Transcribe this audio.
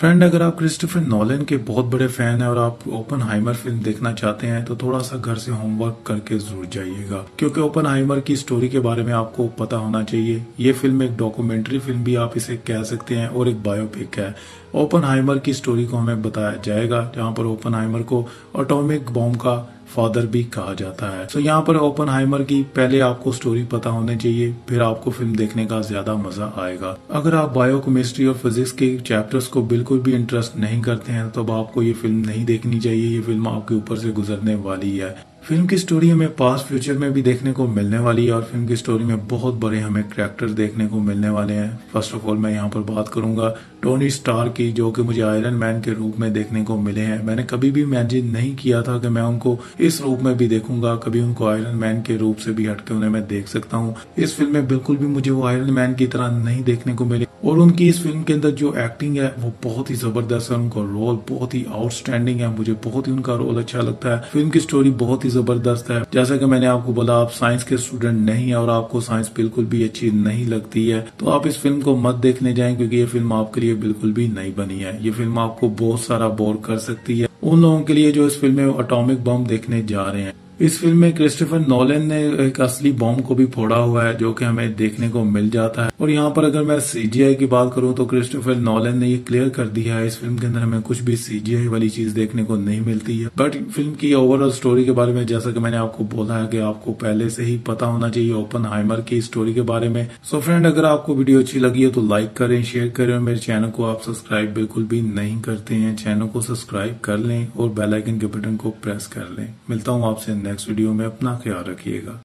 Friend अगर आप Christopher Nolan के बहुत बड़े फ़ैन हैं और आप ओपन हाइमर फ़िल्म देखना चाहते हैं तो थोड़ा सा घर से होमवर्क करके ज़रूर जाइएगा। क्योंकि ओपन हाइमर की स्टोरी के बारे में आपको पता होना चाहिए। ये फ़िल्म एक डॉक्यूमेंट्री फ़िल्म भी आप इसे कह सकते हैं और एक बायोपिक है। ओपन हाइमर की स्टोरी को हमें बताया जाएगा, जहाँ पर ओपन हाइमर को ऑटोमिक बॉम्ब का फादर भी कहा जाता है। तो यहाँ पर ओपन हाइमर की पहले आपको स्टोरी पता होने चाहिए, फिर आपको फ़िल्म देखने का ज़्यादा मज़ा आएगा। अगर आप बायो केमिस्ट्री और फिजिक्स के चैप्टर्स को बिल्कुल भी इंटरेस्ट नहीं करते हैं तो आपको ये फ़िल्म नहीं देखनी चाहिए। ये फ़िल्म आपके ऊपर से गुजरने वाली है। फ़िल्म की स्टोरी हमें पास्ट फ्यूचर में भी देखने को मिलने वाली है और फ़िल्म की स्टोरी में बहुत बड़े हमें करेक्टर देखने को मिलने वाले हैं। फ़र्स्ट ऑफ़ ऑल मैं यहाँ पर बात करूँगा टोनी स्टार की, जो कि मुझे आयरन मैन के रूप में देखने को मिले हैं। मैंने कभी भी इमेजिन नहीं किया था कि मैं उनको इस रूप में भी देखूँगा। कभी उनको आयरन मैन के रूप से भी हटके उन्हें मैं देख सकता हूँ। इस फ़िल्म में बिल्कुल भी मुझे वो आयरन मैन की तरह नहीं देखने को मिले। और उनकी इस फ़िल्म के अंदर जो एक्टिंग है, वो बहुत ही ज़बरदस्त है। उनका रोल बहुत ही आउटस्टैंडिंग है। मुझे बहुत ही उनका रोल अच्छा लगता है। फ़िल्म की स्टोरी बहुत ही ज़बरदस्त है। जैसा कि मैंने आपको बोला, आप साइंस के स्टूडेंट नहीं है और आपको साइंस बिल्कुल भी अच्छी नहीं लगती है। तो आप इस फ़िल्म को मत देखने जाए, क्योंकि ये फ़िल्म आपके लिए बिल्कुल भी नहीं बनी है। ये फ़िल्म आपको बहुत सारा बोर कर सकती है। उन लोगों के लिए जो इस फ़िल्म में अटोमिक बम देखने जा रहे हैं। इस फ़िल्म में क्रिस्टोफर नॉलन ने एक असली बॉम्ब को भी फोड़ा हुआ है, जो कि हमें देखने को मिल जाता है। और यहाँ पर अगर मैं सीजीआई की बात करूँ तो क्रिस्टोफर नॉलन ने ये क्लियर कर दिया है, इस फ़िल्म के अंदर हमें कुछ भी सीजीआई वाली चीज़ देखने को नहीं मिलती है। बट फ़िल्म की ओवरऑल स्टोरी के बारे में, जैसा कि मैंने आपको बोला है कि आपको पहले से ही पता होना चाहिए ओपन हाइमर की स्टोरी के बारे में। सो फ्रेंड अगर आपको वीडियो अच्छी लगी है तो लाइक करें शेयर करें, और मेरे चैनल को आप सब्सक्राइब बिल्कुल भी नहीं करते हैं। चैनल को सब्सक्राइब कर लें और बेलाइकन के बटन को प्रेस कर लें। मिलता हूँ आपसे नेक्स्ट वीडियो में अपना ख्याल रखिएगा।